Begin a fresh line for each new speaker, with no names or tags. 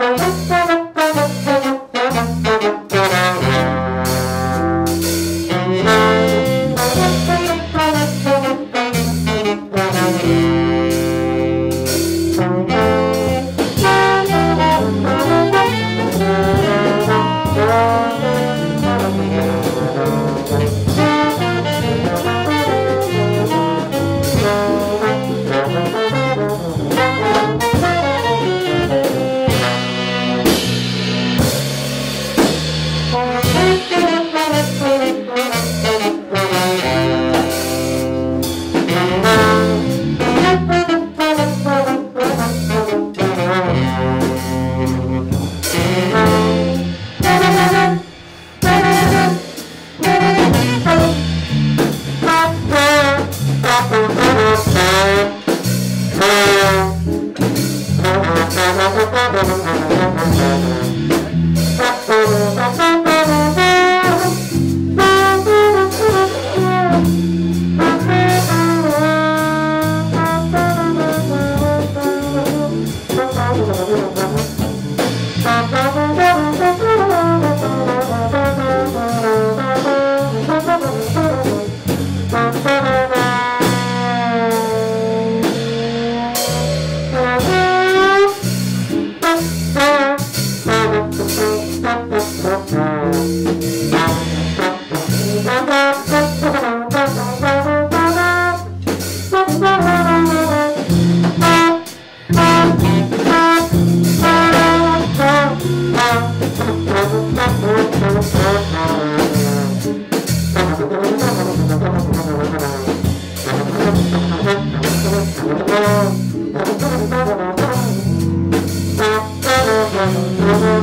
Música Thank you.